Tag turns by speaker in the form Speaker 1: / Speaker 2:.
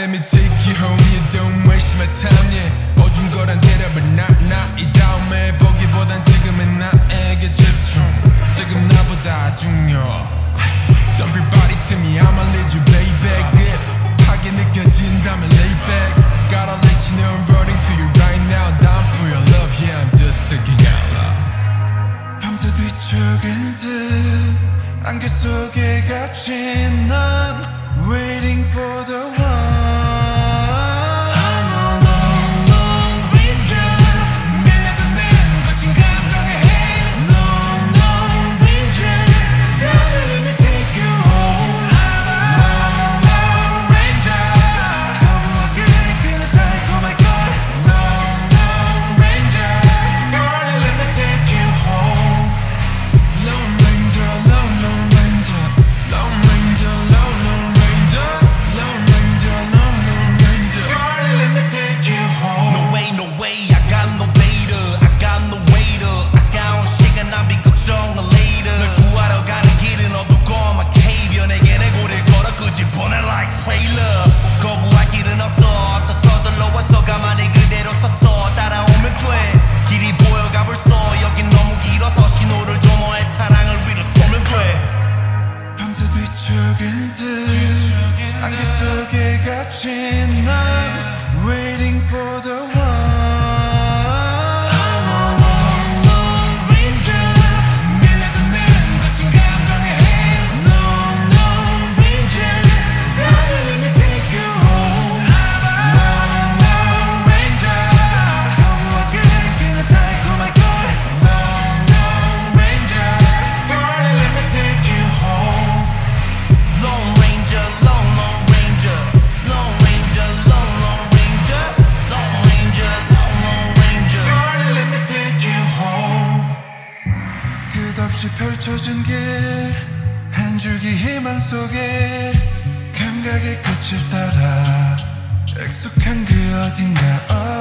Speaker 1: Let me take you home, you don't waste my time, yeah 어중거란 대답을 나나이 다음에 보기보단 지금의 나에게 집중 지금 나보다 중요
Speaker 2: 죽은 듯 안개 속에 갇힌 넌 Waiting for the Catching up, waiting for the 펼쳐진 길 한 줄기 희망 속에 감각의 끝을 따라 익숙한 그 어딘가.